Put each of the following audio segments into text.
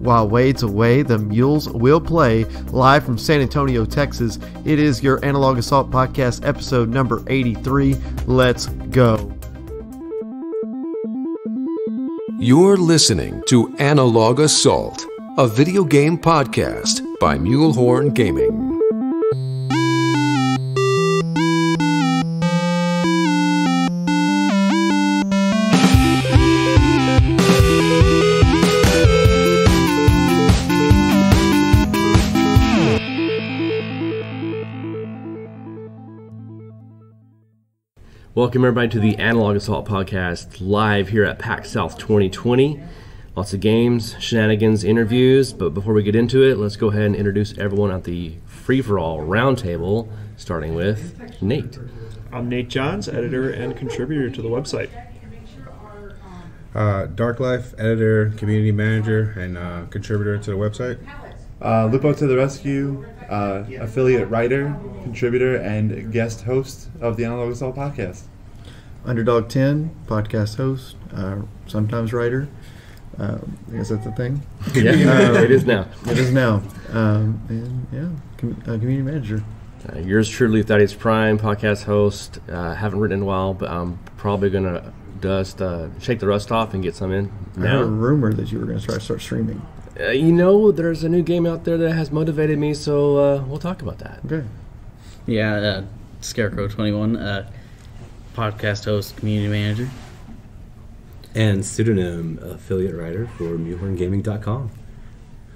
While Wade's away, the Mules will play live from San Antonio, Texas. It is your Analog Assault Podcast, episode number 83. Let's go. You're listening to Analog Assault, a video game podcast by Mulehorn Gaming. Welcome everybody to the Analog Assault Podcast live here at PAX South 2020. Lots of games, shenanigans, interviews, but before we get into it, let's go ahead and introduce everyone at the free for all roundtable, starting with Nate. I'm Nate Johns, editor and contributor to the website. Uh, Dark Life, editor, community manager, and uh, contributor to the website. Uh, Lupo to the rescue, uh, affiliate writer, contributor, and guest host of the Analog Assault podcast. Underdog 10, podcast host, uh, sometimes writer. Uh, I guess that's the thing. Yeah, it is now. It is now. Um, and yeah, com- uh, community manager. Uh, yours truly, Thaddeus Prime, podcast host. Uh, haven't written in a while, but I'm probably gonna dust, uh, shake the rust off and get some in I heard a rumor that you were going to start start streaming. Uh, you know, there's a new game out there that has motivated me, so uh, we'll talk about that. Okay. Yeah, uh, Scarecrow Twenty One, uh, podcast host, community manager. and pseudonym affiliate writer for MulehornGaming.com.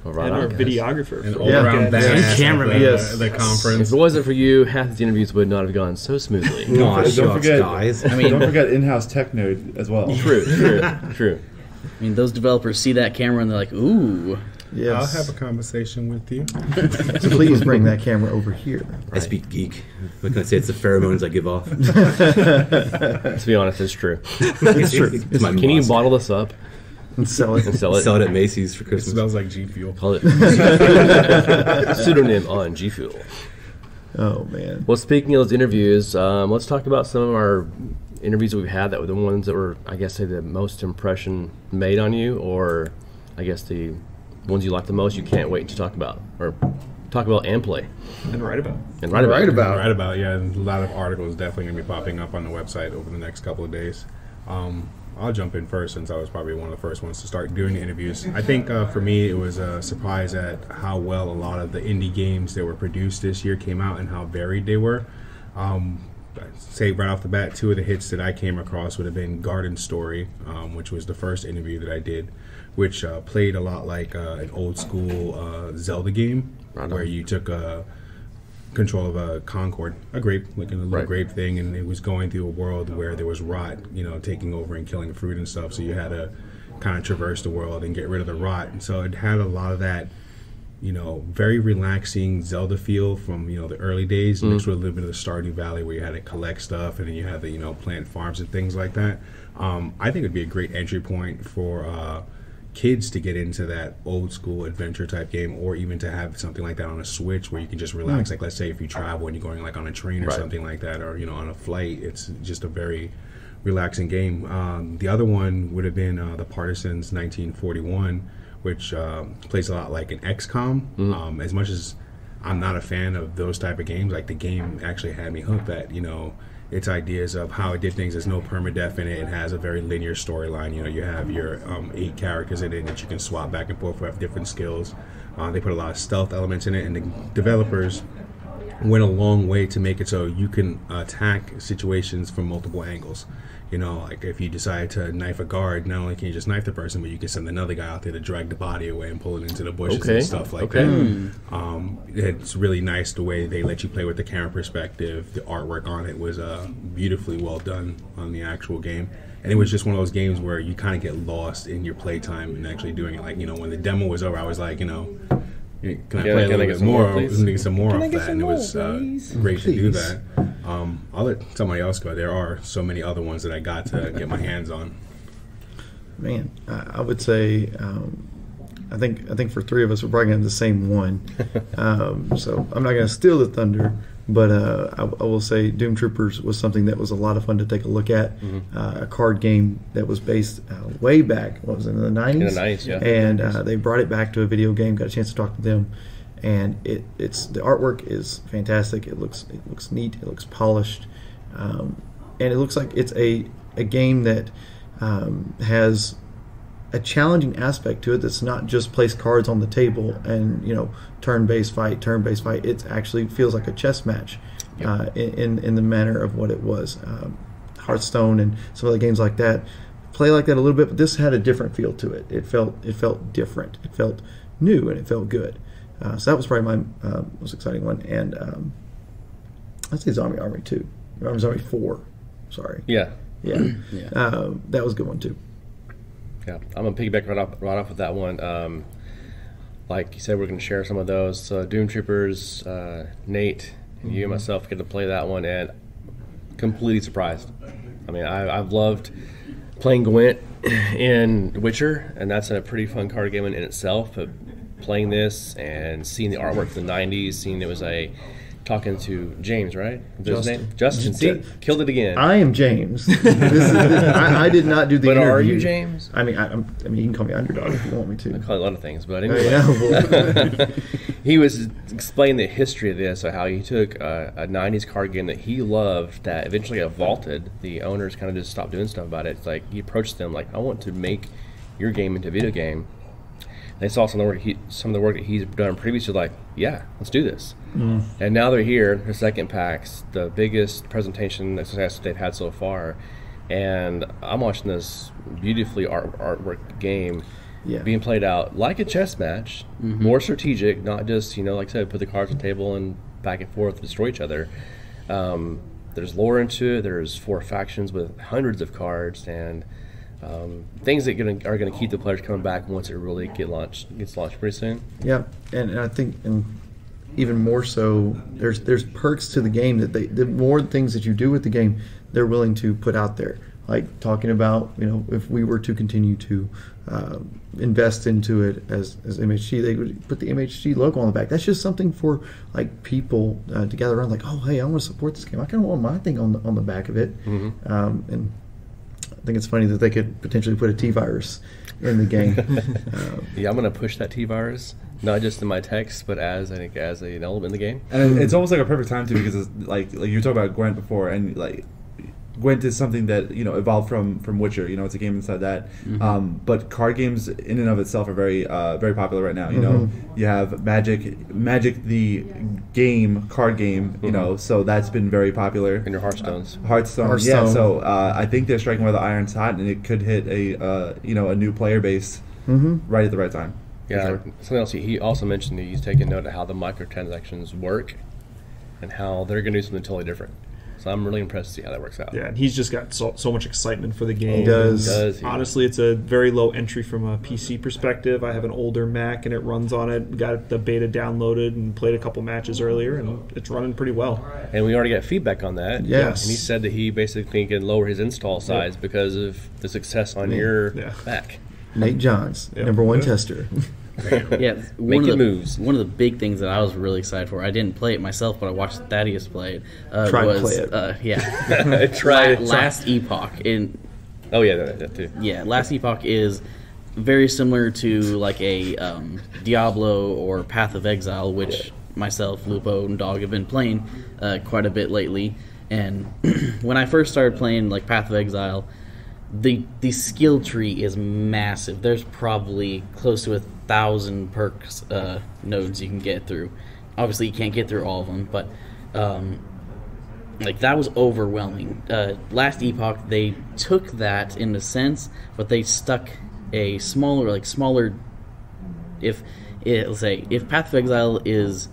All right, and our guys. videographer. An for all Yeah. around Weekends. badass cameraman. at the, Yes. the If conference. it wasn't for you, half the interviews would not have gone so smoothly. Aw, Don't shucks, forget- guys. I mean, Don't forget in-house tech node as well. true, true, true. I mean, those developers see that camera and they're like, "Ooh, Yes. I'll have a conversation with you. so please bring that camera over here. I speak geek. What can I say? It's the pheromones I give off. To be honest, it's true. it's true. It's my Can you bottle this up And sell it. and sell it? Sell it at Macy's for Christmas. It smells like G Fuel. Call it pseudonym on G Fuel. Oh, man. Well, speaking of those interviews, um, let's talk about some of our interviews that we've had that were the ones that were, I guess, say the most impression made on you, or I guess the ones you like the most. You can't wait to talk about or talk about and play And write about. and write about. write about. Right about yeah. and A lot of articles definitely gonna be popping up on the website over the next couple of days. Um, I'll jump in first since I was probably one of the first ones to start doing the interviews. I think uh, for me it was a surprise at how well a lot of the indie games that were produced this year came out and how varied they were. Um, I'd say right off the bat, two of the hits that I came across would have been Garden Story, um, which was the first interview that I did, which uh, played a lot like uh, an old school uh, Zelda game, Right where you took a control of a Concord, a grape, like a little Right. grape thing, and it was going through a world where there was rot, you know, taking over and killing fruit and stuff. So you had to kind of traverse the world and get rid of the rot. And so it had a lot of that, you know, very relaxing Zelda feel from you know the early days, mixed with a little bit of the Stardew Valley where you had to collect stuff and then you had to you know plant farms and things like that. Um, I think it'd be a great entry point for. Uh, kids to get into that old school adventure type game or even to have something like that on a switch where you can just relax like let's say if you travel and you're going like on a train or Right. something like that or you know on a flight it's just a very relaxing game um, the other one would have been uh, the partisans 1941 which um, plays a lot like an xcom um, as much as i'm not a fan of those type of games like the game actually had me hooked that you know its ideas of how it did things. There's no permadeath in it. It has a very linear storyline. You know, you have your um, eight characters in it that you can swap back and forth who have different skills. Uh, they put a lot of stealth elements in it, and the developers went a long way to make it so you can attack situations from multiple angles. You know, like if you decide to knife a guard, not only can you just knife the person, but you can send another guy out there to drag the body away and pull it into the bushes Okay. and stuff like Okay. that. Um, it's really nice the way they let you play with the camera perspective. The artwork on it was uh, beautifully well done on the actual game. And it was just one of those games where you kind of get lost in your playtime and actually doing it. Like, you know, when the demo was over, I was like, you know, can I Can I- play a can I little get bit some more, more? I please? was getting some more of that, and it was uh, great to do that. Um, I'll let somebody else go. There are so many other ones that I got to get my hands on. Man, I, I would say um, I think I think for three of us we're probably gonna have the same one. um, so I'm not gonna steal the thunder, But uh, I, I will say Doom Troopers was something that was a lot of fun to take a look at. Mm-hmm. Uh, a card game that was based uh, way back, what was it, in the 90s? In the 90s, yeah. And uh, they brought it back to a video game, got a chance to talk to them. And it, it's the artwork is fantastic. It looks it looks neat. It looks polished, um, and it looks like it's a a game that um, has a challenging aspect to it that's not just place cards on the table and you know turn-based fight turn-based fight. It actually feels like a chess match uh, in, in the manner of what it was. Um, hearthstone and some other games like that play like that a little bit but this had a different feel to it. It felt it felt different. It felt new and it felt good uh, so that was probably my uh, most exciting one and um, i'd say zombie army 2 or zombie 4 sorry Yeah. yeah, Yeah. Uh, that was a good one too Yeah, I'm gonna piggyback right off, right off with that one. Um, like you said, we're gonna share some of those. So Doom Troopers, uh, Nate, and you and myself get to play that one, and completely surprised. I mean, I, I've loved playing Gwent in Witcher, and that's a pretty fun card game in, in itself. But playing this and seeing the artwork from the '90s, seeing it was a talking to James, right? Justin. Justin. See, killed it again. I am James. this is, I, I did not do the but are you James? I mean, I, I'm, I mean, you can call me underdog if you want me to. I call it a lot of things, but anyway. he was explaining the history of this, of how he took a, a 90s card game that he loved that eventually got vaulted. The owners kind of just stopped doing stuff about it. It's like he approached them like, I want to make your game into a video game. They saw some of the work he, some of the work that he's done previously, like, yeah, let's do this. And now they're here, their second packs, the biggest presentation success they've had so far. And I'm watching this beautifully art, artwork game Yeah. being played out like a chess match, more strategic, not just you know, like I said, put the cards on the table and back and forth destroy each other. Um, there's lore into it. There's four factions with hundreds of cards and um, things that gonna, are going to keep the players coming back once it really get launched gets launched pretty soon. yeah, and, and I think, and even more so, there's there's perks to the game that they the more things that you do with the game, they're willing to put out there. Like talking about, you know, if we were to continue to uh, invest into it as, as MHG, they would put the MHG logo on the back. That's just something for like people uh, to gather around. Like, oh, hey, I want to support this game. I kind of want my thing on the on the back of it. Um, and think it's funny that they could potentially put a T virus in the game. um, Yeah, I'm going to push that T virus not just in my text, but as I think as an element in the game. And it's almost like a perfect time to because it's like like you talked about Gwent before, and like Gwent is something that you know evolved from from Witcher. You know, it's a game inside that. Um, but card games in and of itself are very uh, very popular right now. You know, you have Magic, Magic the game card game. You know, so that's been very popular. In your Hearthstones. Hearthstone, Hearthstone. yeah. So uh, I think they're striking where the iron's hot, and it could hit a uh, you know a new player base right at the right time. Yeah, sure. something else. He, he also mentioned that he's taking note of how the microtransactions work, and how they're going to do something totally different. So I'm really impressed to see how that works out. Yeah, and he's just got so, so much excitement for the game. He does. Does he? Honestly, it's a very low entry from a PC perspective. I have an older Mac and it runs on it. Got the beta downloaded and played a couple matches earlier, and it's running pretty well. And we already got feedback on that. Yes. And he said that he basically can lower his install size because of the success on your Yeah. Mac. Nate Johns, Yeah. number one Yeah. tester. Yeah, Make one of the moves. One of the big things that I was really excited for. I didn't play it myself, but I watched Thaddeus play it. Uh, Try and was, play it. Uh, yeah, Try La- last epoch in Oh yeah, that, that too. yeah, last epoch is very similar to like a um, Diablo or Path of Exile, which myself, Lupo, and Dog have been playing uh, quite a bit lately. And when I first started playing like Path of Exile, the the skill tree is massive. There's probably close to a thousand perks uh, nodes you can get through. Obviously, you can't get through all of them, but um, like that was overwhelming. Uh, last epoch, they took that in a sense, but they stuck a smaller, like smaller. If it, let's say if Path of Exile is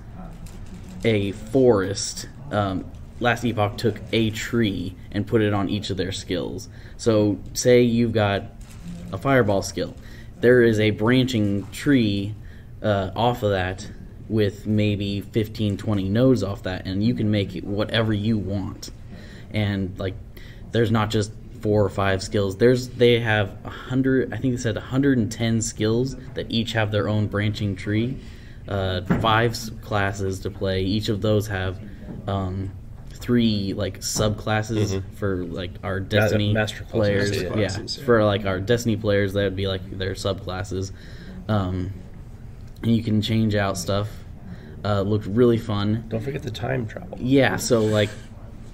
a forest, um, last epoch took a tree and put it on each of their skills. So say you've got a fireball skill, there is a branching tree uh, off of that with maybe 15 20 nodes off that and you can make it whatever you want and like there's not just four or five skills there's they have 100 i think they said 110 skills that each have their own branching tree uh, five classes to play. Each of those have um, three like subclasses for like our Destiny master players. yeah. Yeah, Classes, yeah. for like our Destiny players, that would be like their subclasses. Um, and you can change out stuff. Uh, looked really fun. Don't forget the time travel. Yeah, so like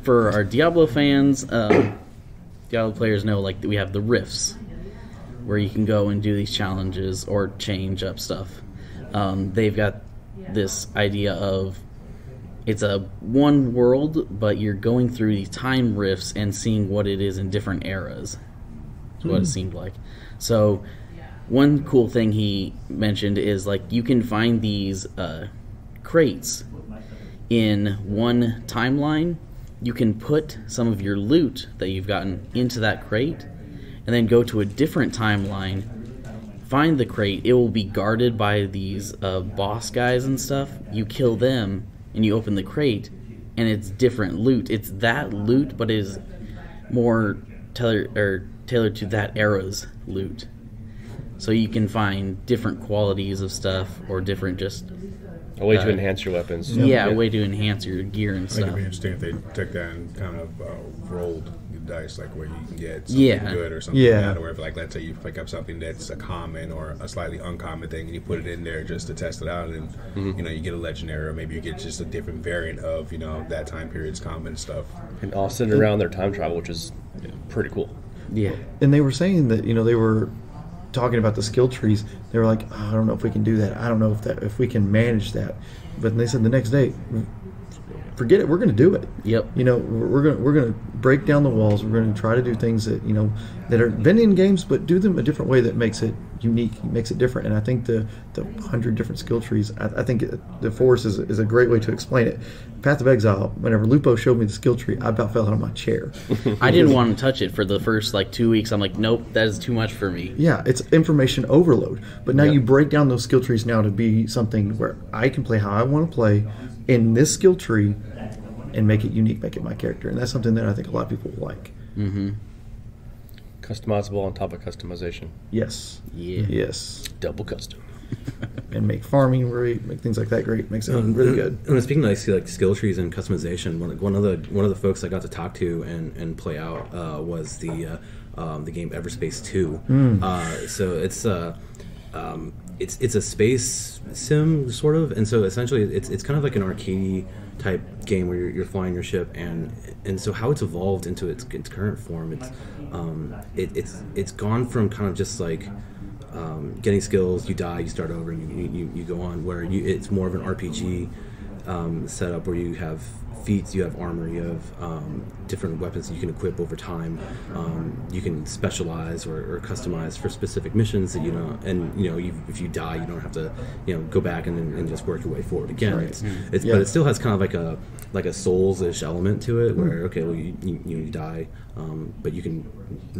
for our Diablo fans, um, Diablo players know like we have the rifts where you can go and do these challenges or change up stuff. Um, they've got this idea of it's a one world, but you're going through these time rifts and seeing what it is in different eras. Is what it seemed like. So one cool thing he mentioned is like you can find these uh, crates in one timeline. You can put some of your loot that you've gotten into that crate, and then go to a different timeline. Find the crate. It will be guarded by these uh, boss guys and stuff. You kill them, and you open the crate, and it's different loot. It's that loot, but it is more tailored or tailored to that era's loot. So you can find different qualities of stuff or different just A way to Uh, enhance your weapons. yeah, a way to enhance your gear and I think it'd be interesting if they took that and kind of uh, rolled the dice, like where you can get something Yeah. good or something Yeah. bad, or if, like, let's say you pick up something that's a common or a slightly uncommon thing, and you put it in there just to test it out, and Mm-hmm. you know you get a legendary, or maybe you get just a different variant of you know that time period's common stuff. And all centered around their time travel, which is pretty cool. Yeah. and they were saying that you know they were talking about the skill trees. They were like, oh, I don't know if we can do that. I don't know if that if we can manage that. But they said the next day, forget it. We're going to do it. Yep. You know, we're we're going to we're going to break down the walls. We're going to try to do things that you know that are been in games, but do them a different way that makes it unique, makes it different. And I think the the hundred different skill trees. I, I think it, the forest is is a great way to explain it. Path of Exile. Whenever Lupo showed me the skill tree, I about fell out of my chair. I didn't want to touch it for the first like two weeks. I'm like, nope, that is too much for me. Yeah, it's information overload. But now you break down those skill trees now to be something where I can play how I want to play in this skill tree and make it unique, make it my character. And that's something that I think a lot of people will like. Customizable on top of customization. Yes. Yeah. Yes. Double custom. And make farming great, make things like that great, makes it really good. And speaking of like, like skill trees and customization, one, one of the one of the folks I got to talk to and, and play out uh, was the uh, um, the game Everspace Two. Uh, so it's uh, um, it's it's a space sim sort of, and so essentially it's it's kind of like an arcade type game where you're, you're flying your ship, and and so how it's evolved into its, its current form, it's um, it, it's it's gone from kind of just like um, getting skills, you die, you start over, and you, you, you go on. Where you, it's more of an RPG um, setup where you have feats, you have armor, you have um, different weapons you can equip over time. Um, you can specialize or, or customize for specific missions that you know, and you know, you, if you die, you don't have to, you know, go back and, and just work your way forward again. It's, it's Yeah. but it still has kind of like a like a souls-ish element to it, where okay, well, you, you, you die, um, but you can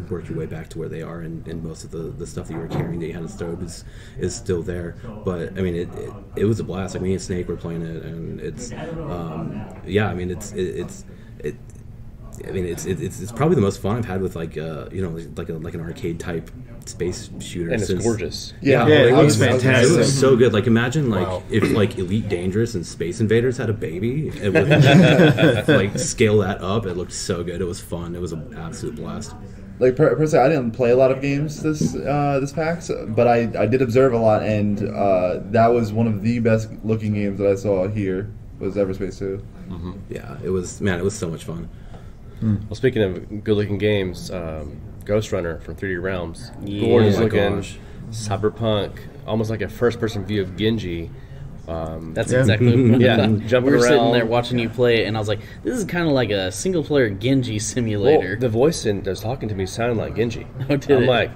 work your way back to where they are, and, and most of the, the stuff that you were carrying that you hadn't stowed is is still there. But I mean, it, it, it was a blast. Like me and Snake were playing it, and it's um, yeah. I mean, it's it, it's it. I mean, it's it's it's probably the most fun I've had with like uh you know like a like an arcade type space shooter. And it's since- gorgeous. Yeah, Yeah, it I looks was- fantastic. it was so good. Like imagine like Wow. if like Elite Dangerous and Space Invaders had a baby. It would like scale that up. It looked so good. It was fun. It was an absolute blast. like per- personally, I didn't play a lot of games this uh, this PAX, but I, I did observe a lot, and uh, that was one of the best looking games that I saw here was Everspace Two. Yeah, it was man. It was so much fun. Well, speaking of good-looking games, um, Ghost Runner from 3D Realms, Yeah. gorgeous Oh looking, gosh. cyberpunk, almost like a first-person view of Genji. Um, That's Yeah. exactly what Yeah, jumping We were sitting there watching you play it, and I was like, "This is kind of like a single-player Genji well, simulator." the voice in that's talking to me sounded like Genji. Oh, did I'm it? like,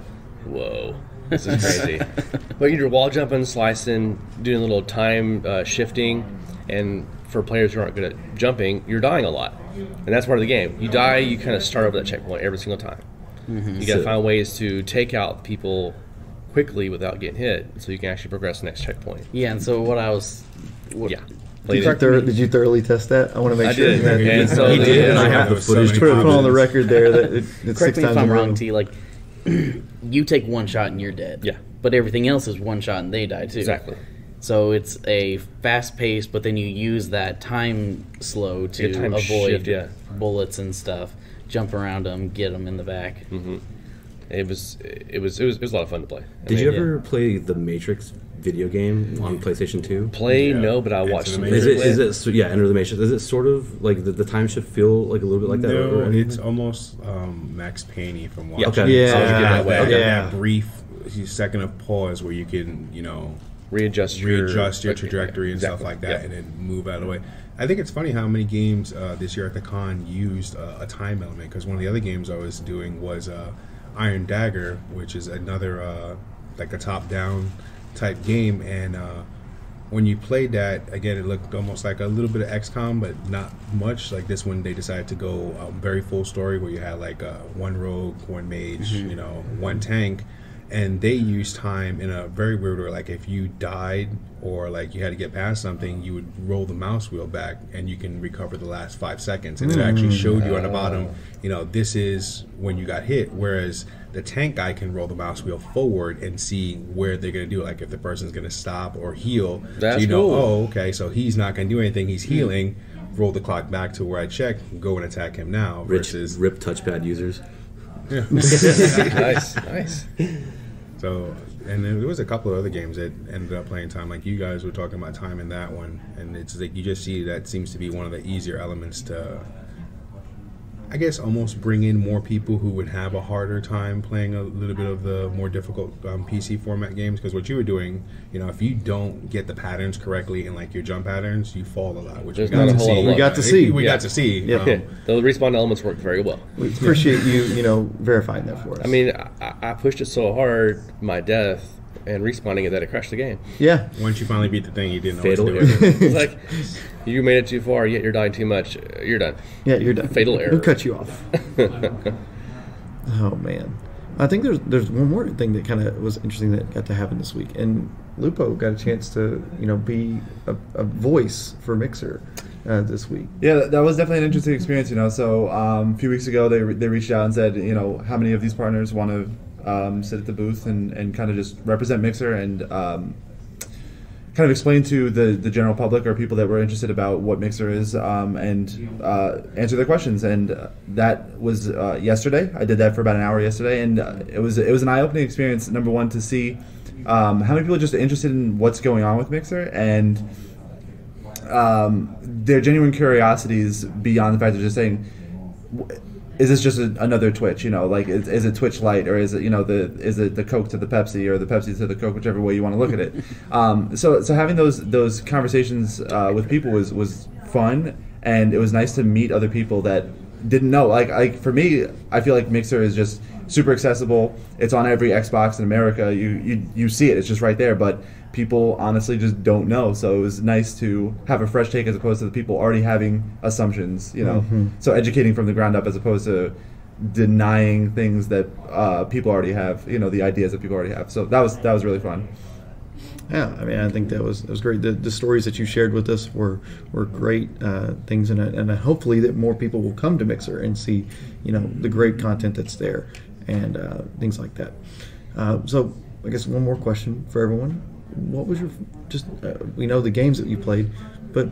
whoa, this is crazy. but you're wall jumping, slicing, doing a little time uh, shifting, and for players who aren't good at jumping, you're dying a lot, and that's part of the game. You die, you kind of start over that checkpoint every single time. Mm-hmm. You got to So- find ways to take out people quickly without getting hit, so you can actually progress to the next checkpoint. yeah, and so what I was, what, Yeah. Did you, it. thor- did you thoroughly test that? I want to make I sure. did. that- And so He the- did, and I have the There's so footage to Put it on the record there that it, it's correct six me if times I'm in a row. wrong, T. Like, you take one shot and you're dead. Yeah. but everything else is one shot and they die too. Exactly. So it's a fast pace, but then you use that time slow to Yeah, time avoid shift, yeah. bullets and stuff. Jump around them, get them in the back. It was it was it was, it was a lot of fun to play. I Did mean, you ever play the Matrix video game on PlayStation Two? play? Yeah. No, but I Enter watched the some. Matrix. Is it it so- yeah Enter the Matrix? Is it sort of like the, the time shift feel like a little bit like that? No, or it's almost um, Max Payne from Yeah. watching. Okay. it. Yeah, So you that, okay. that, Yeah. that brief second of pause where you can, you know, readjust your readjust your okay, trajectory and stuff like that, Yeah. and then move out of the way. I think it's funny how many games uh, this year at the con used uh, a time element because one of the other games I was doing was uh, Iron Danger, which is another uh, like a top-down type game, and uh, when you played that again, it looked almost like a little bit of XCOM, but not much. Like this one, they decided to go um, very full story where you had like uh, one rogue, one mage, you know, one tank, and they use time in a very weird way. Like if you died or like you had to get past something, you would roll the mouse wheel back, and you can recover the last five seconds, and it hmm. actually showed you on the oh. bottom, you know, this is when you got hit. Whereas the tank guy can roll the mouse wheel forward and see where they're going to do, it. like if the person's going to stop or heal. That's so you know, cool. oh, okay, so he's not going to do anything. He's hmm. healing. Roll the clock back to where I check. Go and attack him now. Rich Versus rip touchpad users. nice, nice. so, and then there was a couple of other games that ended up playing time. Like you guys were talking about time in that one, and it's like you just see that seems to be one of the easier elements to. I guess almost bring in more people who would have a harder time playing a little bit of the more difficult um, PC format games. Because what you were doing, you know, if you don't get the patterns correctly in like your jump patterns, you fall a lot. Which There's we got to see. We got to see. We Yeah. got to see. Yeah. Um, the respawn elements worked very well. We appreciate you, you know, verifying that for us. I mean, I, I pushed it so hard, my death, and respawning it that it crashed the game. yeah, once you finally beat the thing, you didn't know Fatal what to do. it. It's like you made it too far, yet you're dying too much. uh, You're done. yeah, you're done. Fatal error. We'll cut you off. oh man, I think there's there's one more thing that kind of was interesting that got to happen this week, and Lupo got a chance to you know be a, a voice for Mixer uh, this week. Yeah, that- that was definitely an interesting experience. You know, so um, a few weeks ago they, re- they reached out and said, you know, how many of these partners want to um, sit at the booth and, and kind of just represent Mixer and um, kind of explain to the, the general public or people that were interested about what Mixer is um, and uh, answer their questions. And uh, that was uh, yesterday. I did that for about an hour yesterday, and uh, it was it was an eye opening experience. Number one, to see um, how many people are just interested in what's going on with Mixer and um, their genuine curiosities beyond the fact of just saying, is this just a, another Twitch? You know, like is, is it Twitch Light or is it you know the is it the Coke to the Pepsi or the Pepsi to the Coke, whichever way you want to look at it. Um, so so having those those conversations uh, with people was was fun and it was nice to meet other people that didn't know. Like like for me, I feel like Mixer is just super accessible. It's on every Xbox in America. You you you see it. It's just right there, but people honestly just don't know. So it was nice to have a fresh take as opposed to the people already having assumptions, you know. So educating from the ground up as opposed to denying things that uh, people already have, you know, the ideas that people already have. So that was that was really fun. Yeah, I mean, I think that was that was great. The, the stories that you shared with us were were great uh, things, and and hopefully that more people will come to Mixer and see, you know, the great content that's there, and uh, things like that. Uh, so, I guess one more question for everyone: What was your just? Uh, we know the games that you played, but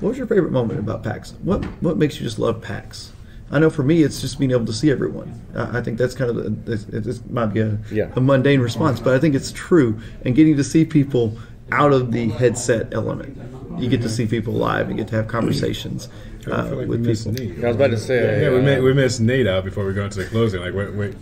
what was your favorite moment about PAX? What what makes you just love PAX? I know for me, it's just being able to see everyone. I I think that's kind of this, this might be a, Yeah. a mundane response, but I think it's true. And getting to see people out of the headset element, you get to see people live and get to have conversations I uh, feel like we with missed people. Nate. I was about to say, Yeah, we, uh, mi- we missed Nate out before we go into the closing. Like, wait, wait.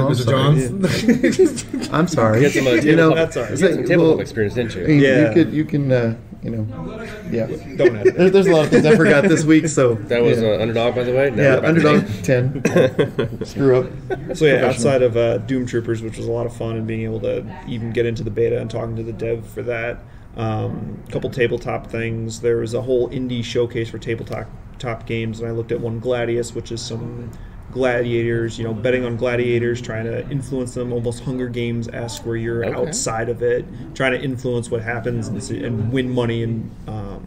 Oh, I'm Mr. sorry. Johns? I'm sorry. You had some, uh, you know, tabletop- that's all right. you had some well, experience, didn't I you? mean, Yeah. you could, you can, uh, you know, yeah. Don't edit. There, there's a lot of things I forgot this week, so That was yeah. uh, underdog, by the way. No, yeah, we're about to underdog ten. Screw up. So yeah, outside of uh, Doom Troopers, which was a lot of fun, and being able to even get into the beta and talking to the dev for that, um, a couple tabletop things. There was a whole indie showcase for tabletop top games, and I looked at one Gladius, which is some gladiators. You know, betting on gladiators, trying to influence them, almost Hunger Games esque, where you're Okay. outside of it, trying to influence what happens and, see, and win money and um,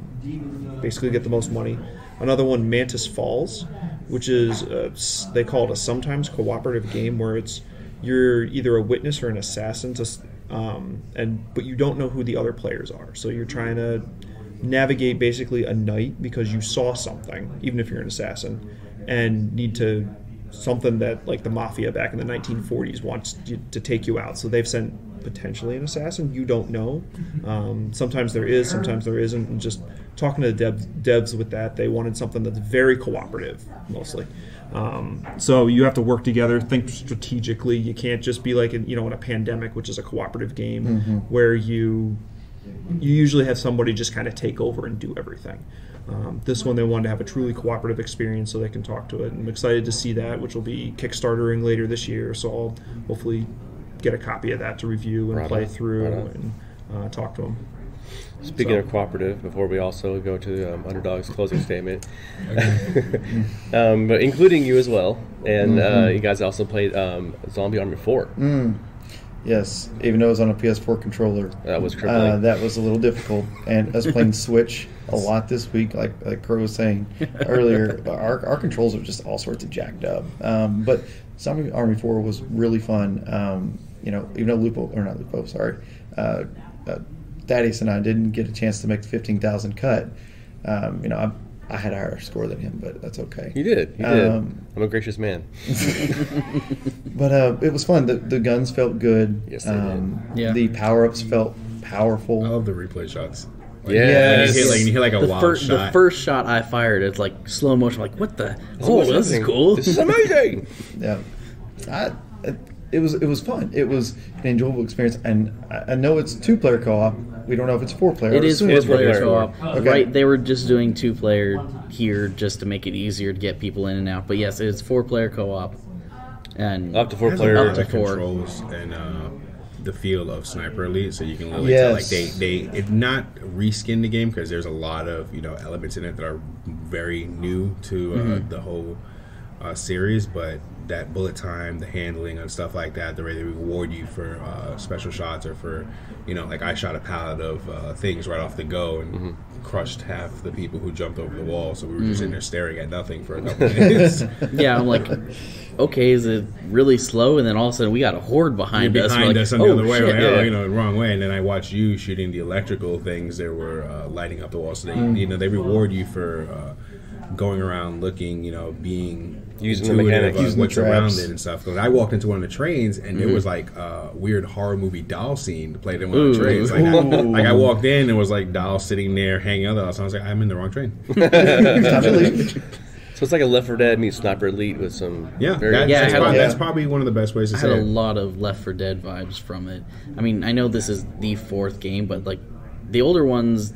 basically get the most money. Another one, Mantis Falls, which is s- they call it a sometimes cooperative game where it's you're either a witness or an assassin to um, and but you don't know who the other players are. So you're trying to navigate basically a night because you saw something, even if you're an assassin, and need to something that like the mafia back in the 1940s wants you to take you out. So they've sent potentially an assassin. You don't know. Um, sometimes there is, sometimes there isn't. And just talking to the devs, devs with that, they wanted something that's very cooperative, mostly. Um, so you have to work together, think strategically. You can't just be like in, you know in a pandemic, which is a cooperative game, where you you usually have somebody just kind of take over and do everything. Um, this one, they wanted to have a truly cooperative experience so they can talk to it. And I'm excited to see that, which will be Kickstartering later this year. So I'll hopefully get a copy of that to review and Right play on, through right and uh, talk to them. Speaking So- of cooperative, before we also go to um, Underdog's closing statement, um, but including you as well, and uh, you guys also played um, Zombie Army 4. Yes, even though it was on a PS4 controller. That was crippling. Uh, that was a little difficult, and us playing Switch a lot this week, like like Crow was saying earlier, our, our controls are just all sorts of jacked up. Um, but Zombie Army Four was really fun. Um, you know, even though Lupo or not Lupo, sorry, uh, uh, Thaddeus and I didn't get a chance to make the fifteen thousand cut. Um, you know, I, I had a higher score than him, but that's okay. You did. You did. Um, I'm a gracious man. But uh, it was fun. The, the guns felt good. Yes, they did. um, Yeah. The power ups felt powerful. I love the replay shots. Like, Yes. You hit like, you hit like a the, wild fir- shot. the first shot I fired, it's like slow motion. I'm like, what the? Oh, what's this is cool. This is amazing. Yeah, I, it, it was it was fun. It was an enjoyable experience, and I, I know it's two player co op. We don't know if it's four player. It is four is player player. co-op. Okay. Right, they were just doing two player here just to make it easier to get people in and out. But yes, it's four player co-op, and Up to four It player. lot Up to four. controls and uh, the feel of Sniper Elite, so you can literally Yes. tell like they they it not reskin the game because there's a lot of you know elements in it that are very new to uh, Mm-hmm. the whole uh, series, but that bullet time, the handling and stuff like that, the way they reward you for uh, special shots or for you know like I shot a pallet of uh, things right off the go and Mm-hmm. crushed half the people who jumped over the wall, so we were just in there staring at nothing for a couple of minutes. yeah, I'm like, okay, is it really slow? And then all of a sudden we got a horde behind You're us. We're behind like, us on oh, the other way, shit. like, oh, you know, the wrong way. And then I watch you shooting the electrical things that were uh, lighting up the wall. So they, Mm. you know, they reward you for uh, going around looking, you know, being Using the intuitive mechanics. of Using the what's around traps. it and stuff. Because I walked into one of the trains and Mm-hmm. it was like a weird horror movie doll scene played in one of the trains. Like, I, like I walked in and it was like doll sitting there hanging out. So I was like, I'm in the wrong train. Time to leave. So it's like a Left 4 Dead meets Sniper Elite with some Yeah, very that's, Yeah, that's, had a- probably, Yeah. that's probably one of the best ways to I say had a it. lot of Left for Dead vibes from it. I mean, I know this is the fourth game, but like the older ones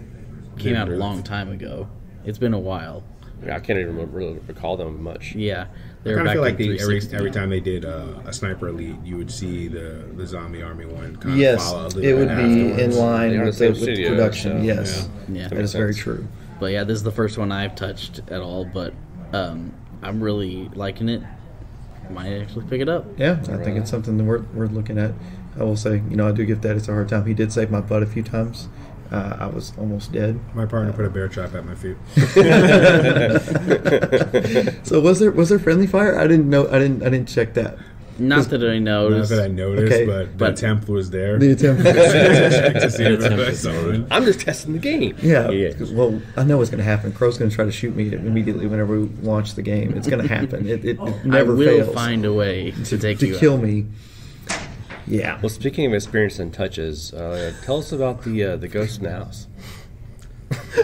came Yeah, out a long time ago. It's been a while. Yeah, I can't even remember, really recall them much. Yeah, they I were kind back of feel like the, every every time they did uh, a sniper elite, you would see the the zombie army one kind of Yes, follow a it would be in afterwards. They line with the the, with the studio, production. so, yes, yeah. that is very true. But yeah, this is the first one I've touched at all. But um, I'm really liking it. Might actually pick it up. Yeah, I think it's something worth worth looking at. I will say, you know, I do give that it's a hard time. He did save my butt a few times. Uh, I was almost dead. My partner put a bear trap at my feet. So was there was there friendly fire? I didn't know. I didn't. I didn't check that. Not that I noticed. Not that I noticed, Okay. but the But- attempt was there. The attempt. Check to see if it was. I'm just testing the game. Yeah. Yeah. Well, I know what's going to happen. Crow's going to try to shoot me immediately whenever we launch the game. It's going to happen. It, it, it I never will fails find a way to, take to you kill out. me. Yeah. Well, speaking of experience and touches, uh, tell us about the uh, the ghost in the house.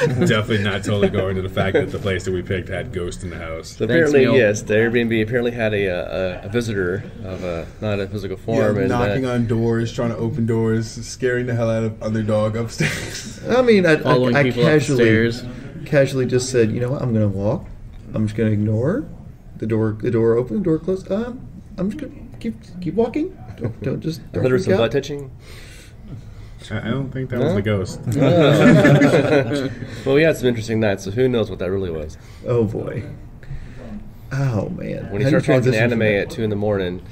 Definitely not totally going to the fact that the place that we picked had ghost in the house. So apparently, Neil. yes, the Airbnb apparently had a, uh, a, a visitor of a not a physical form, and knocking uh, on doors, trying to open doors, scaring the hell out of other underdog upstairs. I mean, I, I, I casually, upstairs. casually just said, you know what? I'm going to walk. I'm just going to ignore the door. The door open. The door closed. Um, I'm just going to keep keep walking. Don't, don't just. Don't there was some out. butt touching. I, I don't think that was the ghost. well, we had some interesting nights, so who knows what that really was. Oh boy. Oh man. When you How do start watching anime at two in the morning.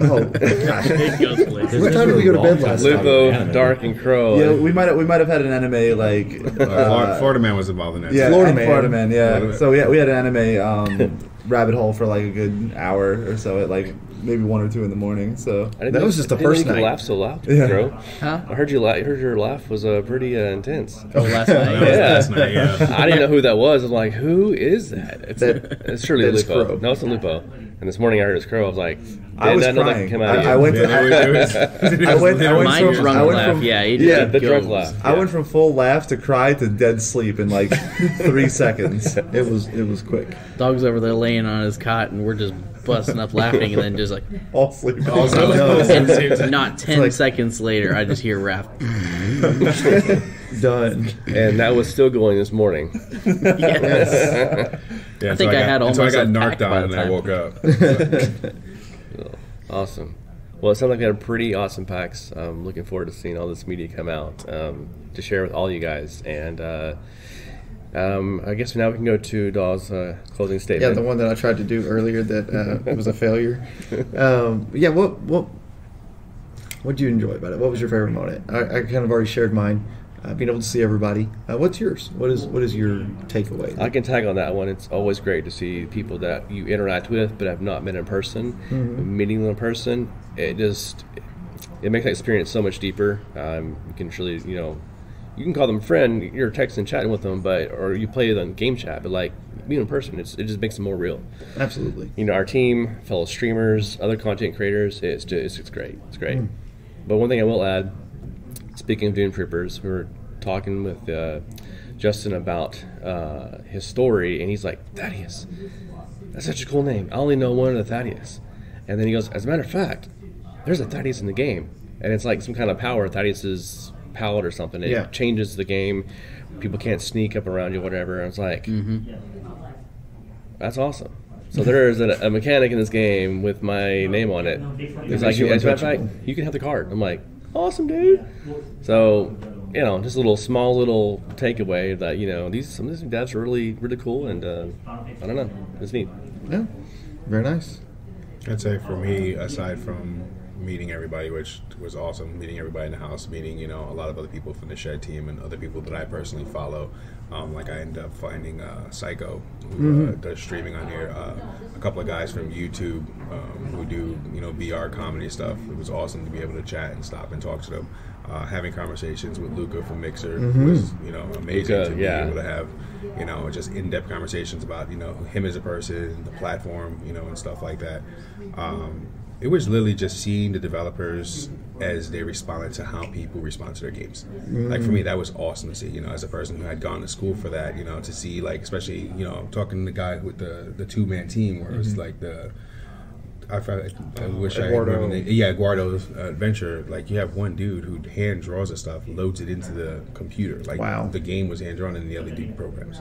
Oh. Ghost places. what time did we go to bed last night? Lupo, Dark, and Crow. Yeah, and- we might have, we might have had an anime like Uh, Florida, Florida man was involved in that. yeah, Florida Man. Florida Man, yeah. Florida- So yeah, we had an anime um, rabbit hole for like a good hour or so at like maybe one or two in the morning. So I didn't That think- was just the I didn't first think you night. laughed so loud, Yeah. bro. Huh? I heard you. La- I heard your laugh was uh, pretty uh, intense. Oh, last night. Yeah. last night, yeah. I didn't know who that was. I'm like, who is that? It's, That- it's surely that is Lupo. Crow. No, it's a Lupo. And this morning I heard his Crow. I was like, I was not crying. could come out of I, I went. To, Yeah, it was- it was- it I went. I went from. drunk I went laugh, from. yeah, it yeah, the drunk goes. laugh. I went from full laugh to cry to dead sleep in like three seconds. It was it was quick. Dog's over there laying on his cot, and we're just busting up laughing, and then just like, All sleep. Also, No. and not ten like- seconds later, I just hear rap. Done. and that was still going this morning. yes. Yeah, I think until I had got, until I almost got a narked pack on and the I woke up. Awesome. Well, it sounds like we had pretty awesome packs. I'm looking forward to seeing all this media come out um, to share with all you guys. And uh, um, I guess now we can go to Dog's uh, closing statement. Yeah, the one that I tried to do earlier that uh, was a failure. Um, yeah, what what what did you enjoy about it? What was your favorite moment? I, I kind of already shared mine. Uh, being able to see everybody. Uh, what's yours? What is what is your takeaway? I can tag on that one. It's always great to see people that you interact with but have not met in person. Mm-hmm. Meeting them in person, it just it makes that experience so much deeper. Um, you can truly, you know, you can call them friend. You're texting, chatting with them, but or you play on game chat, but like being in person, it's, it just makes it more real. Absolutely. You know, our team, fellow streamers, other content creators, it's just it's, it's great. It's great. But one thing I will add, speaking of Doom Troopers, we were talking with uh, Justin about uh, his story, and he's like, Thaddeus, that's such a cool name. I only know one of the Thaddeus. And then he goes, as a matter of fact, there's a Thaddeus in the game, and it's like some kind of power. Thaddeus's palette or something. It Yeah. changes the game. People can't sneak up around you, whatever. And it's like, that's awesome. So there is a, a mechanic in this game with my name on it. It's like, you as a matter of untouchable. fact, you can have the card. I'm like, awesome, dude. So, you know, just a little small little takeaway that you know these some of these devs are really really cool, and uh, I don't know, it's neat. Yeah. Very nice. I'd say for me, aside from meeting everybody, which was awesome, meeting everybody in the house, meeting you know a lot of other people from the Shed team and other people that I personally follow. Um, like I ended up finding uh, Psycho, who uh, does streaming on here. Uh, a couple of guys from YouTube um, who do you know VR comedy stuff. It was awesome to be able to chat and stop and talk to them. Uh, having conversations with Luca from Mixer was you know amazing Luca, to be yeah. able to have you know just in-depth conversations about you know him as a person, the platform, you know, and stuff like that. Um, it was literally just seeing the developers as they responded to how people respond to their games. Like for me, that was awesome to see. You know, as a person who had gone to school for that, you know, to see like especially you know talking to the guy with the the two man team where it was like the. I, I wish I Eduardo. remember the. Yeah, Guardo's adventure. Like you have one dude who hand draws the stuff, loads it into the computer. Like Wow. the game was hand drawn, and the other dude programs.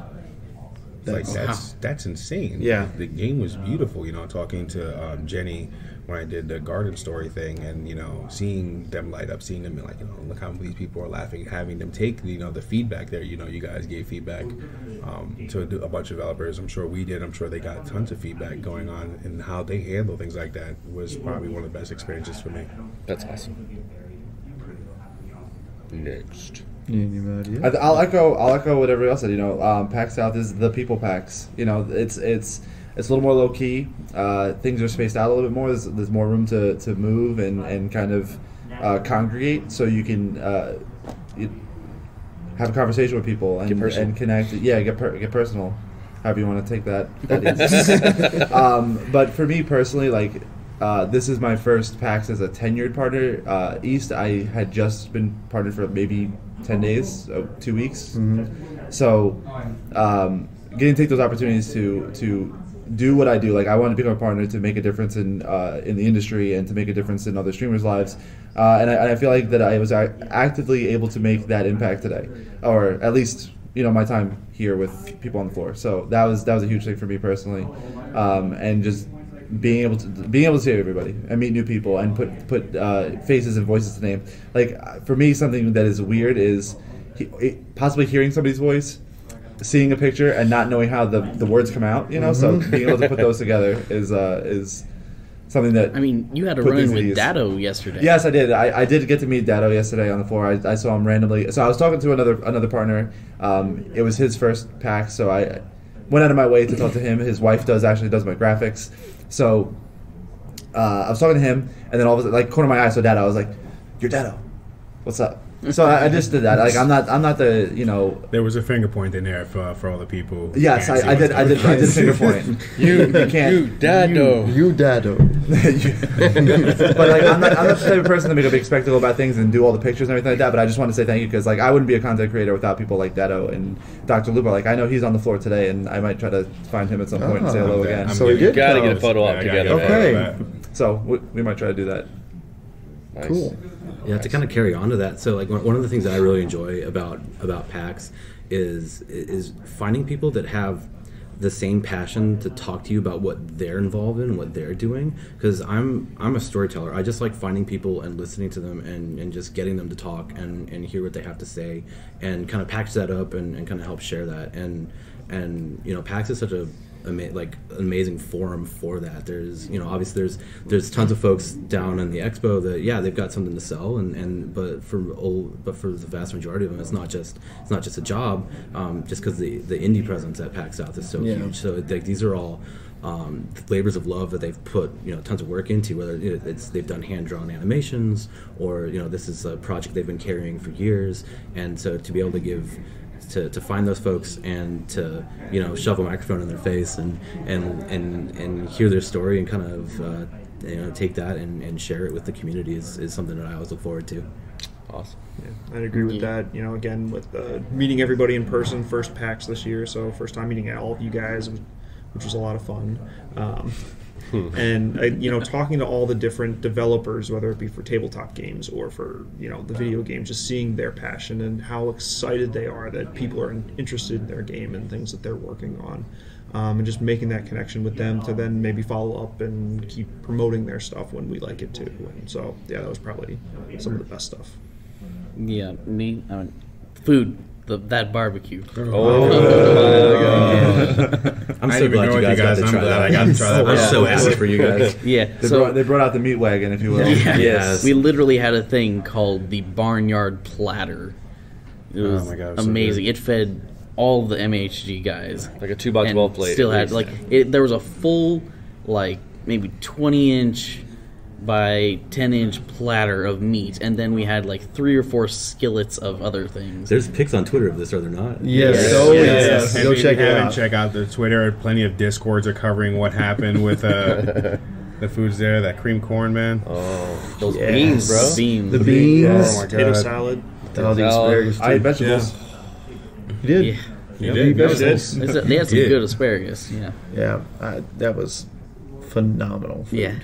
like That's- that's that's insane. Yeah. the game was beautiful. You know, talking to um, Jenny when I did the garden story thing, and you know, seeing them light up, seeing them be like, you know, look how these people are laughing, having them take you know the feedback there. You know, you guys gave feedback um, to a bunch of developers. I'm sure we did. I'm sure they got tons of feedback going on, and how they handle things like that was probably one of the best experiences for me. That's awesome. Next. Anybody I, else? I'll echo. I'll echo what everybody else said. You know, um, PAX South is the people packs. You know, it's it's it's a little more low key. Uh, things are spaced out a little bit more. There's, there's more room to, to move and, and kind of uh, congregate, so you can uh, you have a conversation with people and, and connect. Yeah, get per, get personal. However you want to take that. That um, but for me personally, like. Uh, this is my first PAX as a tenured partner. Uh, East, I had just been partnered for maybe 10 days, uh, two weeks. So, um, getting to take those opportunities to to do what I do, like I want to become a partner to make a difference in uh, in the industry and to make a difference in other streamers' lives. Uh, and, I, I feel like that I was actively able to make that impact today, or at least you know my time here with people on the floor. So that was that was a huge thing for me personally, um, and just being able to being able to see everybody and meet new people and put put uh, faces and voices to name. Like uh, for me, something that is weird is possibly hearing somebody's voice, seeing a picture, and not knowing how the, the words come out. You know, so being able to put those together is uh, is something that I mean, you had a run at with ease. Dado yesterday. Yes, I did. I, I did get to meet Dado yesterday on the floor. I, I saw him randomly. So I was talking to another another partner. Um, it was his first pack, so I went out of my way to talk to him. His wife does actually does my graphics. So uh, I was talking to him, and then all of a sudden, like corner of my eye, I saw Dado. I was like, "You're Dado. What's up?" So I, I just did that. Like I'm not I'm not the you know. There was a finger point in there for, for all the people. Yes, can't see I, I did. I did. I going did finger point. You you can't. you Dado. You dado. but like I'm not, I'm not the type of person to make a big spectacle about things and do all the pictures and everything like that. But I just want to say thank you because like I wouldn't be a content creator without people like Dado and Dr. Lupo. Like I know he's on the floor today, and I might try to find him at some point and say Ah, hello okay. again. I'm So we did you- Gotta get a photo Yeah, op I gotta together. Okay. photo of that. So we, we might try to do that. Nice. Cool. Yeah, to kind of carry on to that. So, like one of the things that I really enjoy about about PAX is is finding people that have the same passion to talk to you about what they're involved in, what they're doing. Because I'm I'm a storyteller. I just like finding people and listening to them and, and just getting them to talk and, and hear what they have to say and kind of package that up and, and kind of help share that. And and you know, PAX is such a ama- like an amazing forum for that. There's you know obviously there's there's tons of folks down in the expo that yeah they've got something to sell and, and but for old, but for the vast majority of them it's not just it's not just a job um, just because the the indie presence at PAX South is so Yeah. huge. So like these are all um, labors of love that they've put you know tons of work into. Whether it's they've done hand drawn animations or you know this is a project they've been carrying for years, and so to be able to give to, to find those folks and to you know shove a microphone in their face and and and, and hear their story and kind of uh, you know take that and, and share it with the community is, is something that I always look forward to. Awesome. Yeah, I'd agree with that. You know, again with uh, meeting everybody in person, first PAX this year, so first time meeting all of you guys, which was a lot of fun. Um, and uh, you know, talking to all the different developers, whether it be for tabletop games or for you know the video games, just seeing their passion and how excited they are that people are interested in their game and things that they're working on. Um, and just making that connection with them to then maybe follow up and keep promoting their stuff when we like it too. And so, yeah, that was probably some of the best stuff. Yeah, me. I mean, food. The, that barbecue. Oh, oh, I'm I so didn't even glad know you guys got to I'm try glad that. I got to try that. I'm so happy for you guys. Yeah. They, so brought, they brought out the meat wagon, if you will. Yeah. Yes. We literally had a thing called the barnyard platter. It oh was my God, it was so amazing. good. it fed all the MHG guys. Like a two by and twelve plate. Still had like it, there was a full like maybe twenty inch by ten inch platter of meat, and then we had like three or four skillets of other things. There's pics on Twitter of this, are there not? Yes. Yes. Oh, Yes. yes. And Go check it out. check out the Twitter. Plenty of discords are covering what happened with uh, the foods there. That cream corn, man. oh, those Yes. beans, bro. Beans. The beans. Yes. Oh my Potato God. salad. Oh, the asparagus. I ate Too. vegetables. You did. Yeah. You Yeah, did. you You did. did. They had some good asparagus. Yeah. Yeah, I, that was phenomenal. Food. Yeah,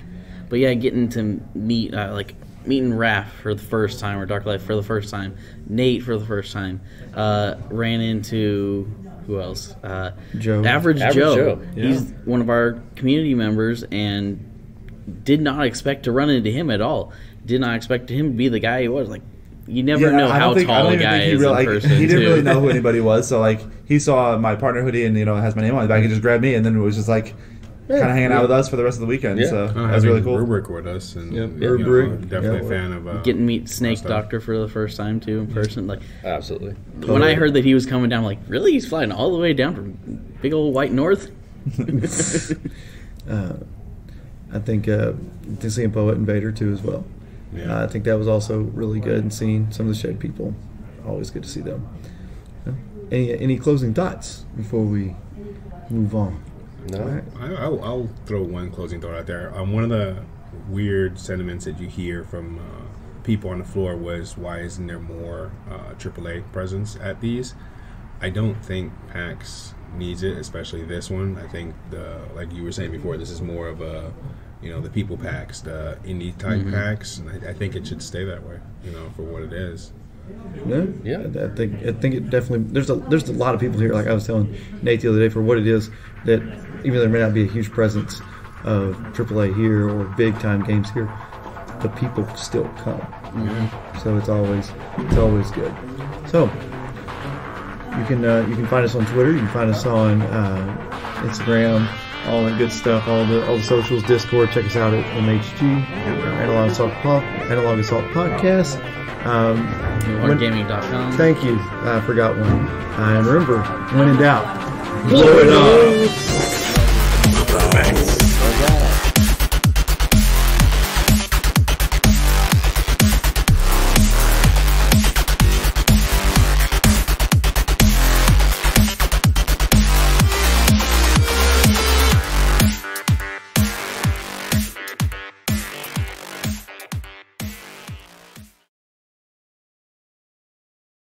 but yeah, getting to meet uh, like meeting Raph for the first time or Dark Life for the first time, Nate for the first time, uh, ran into who else? Uh, Joe. Average, Average Joe. Joe, He's one of our community members and did not expect to run into him at all. Did not expect him to be the guy he was. Like you never know how think- tall don't a guy he is real- in like, person. He didn't too. really know who anybody was, so like he saw my partner hoodie and you know has my name on the back. He just grabbed me and then it was just like kind of hanging out with us for the rest of the weekend. Yeah. So Uh, that was really cool. Rubric with us, and Yep. you know, Rubric. definitely Yeah. a fan of uh, Getting to meet Snake. Doctor for the first time too in person. Like Absolutely. when I heard that he was coming down, I'm like, really? He's flying all the way down from big old white north? Uh, I think uh, to seeing Poet Invader too as well. Yeah. Uh, I think that was also really good, and seeing some of the Shed people. Always good to see them. Any any closing thoughts before we move on? No. All right. I, I'll, I'll throw one closing thought out there. Um, one of the weird sentiments that you hear from uh, people on the floor was, "Why isn't there more uh, AAA presence at these?" I don't think PAX needs it, especially this one. I think the like you were saying before, this is more of a you know the people PAX, the indie type PAX, and I, I think it should stay that way. You know, for what it is. Yeah, Yeah. I, think I think it definitely there's a there's a lot of people here. Like I was telling Nate the other day, for what it is that even though there may not be a huge presence of AAA here or big time games here, the people still come. So it's always it's always good. So you can uh, you can find us on Twitter. You can find us on uh, Instagram. All that good stuff. All the all the socials, Discord. Check us out at MHG, Analog Assault Pod, Analog Assault Podcast. Um, when- Wargaming.com. Thank you. I forgot one. Uh, and remember, when in doubt, blow it up.